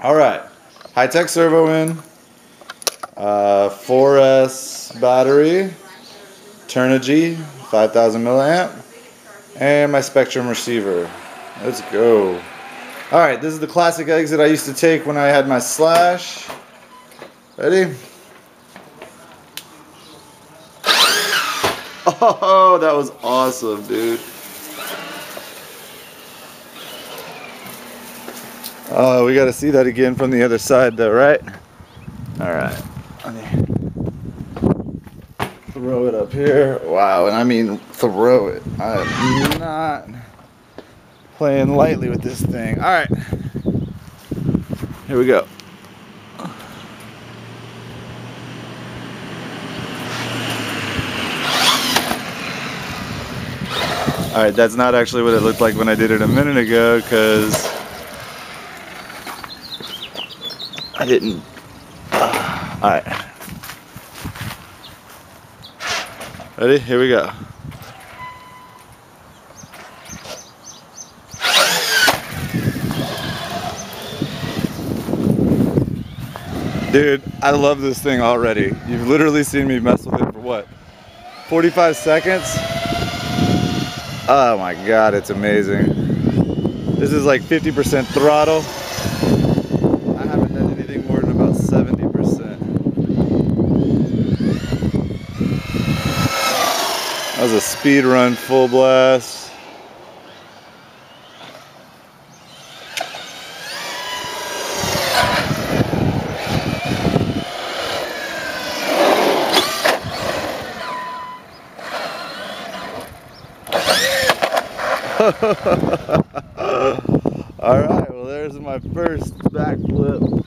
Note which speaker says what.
Speaker 1: All right, Hitec servo in, uh, 4S battery, Turnigy, 5000 milliamp, and my Spektrum receiver. Let's go. All right, this is the classic exit I used to take when I had my slash. Ready? Oh, that was awesome, dude. Oh, we got to see that again from the other side, though, right? All right. Throw it up here. Wow, and I mean throw it. I am not playing lightly with this thing. All right. Here we go. All right, that's not actually what it looked like when I did it a minute ago because I didn't. Uh, all right. Ready? Here we go. Dude, I love this thing already. You've literally seen me mess with it for what? 45 seconds? Oh my God, it's amazing. This is like 50% throttle. Was a speed run full blast. All right, well, there's my first backflip.